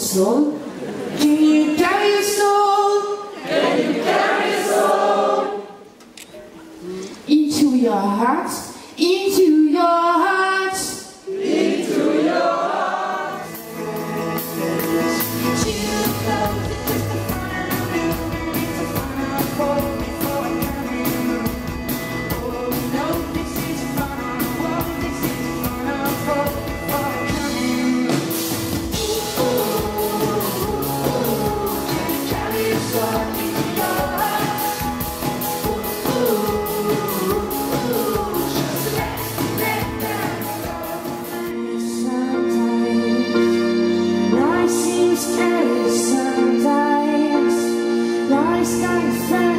soul? Can you carry a soul? Can you carry a soul? Into your heart? myself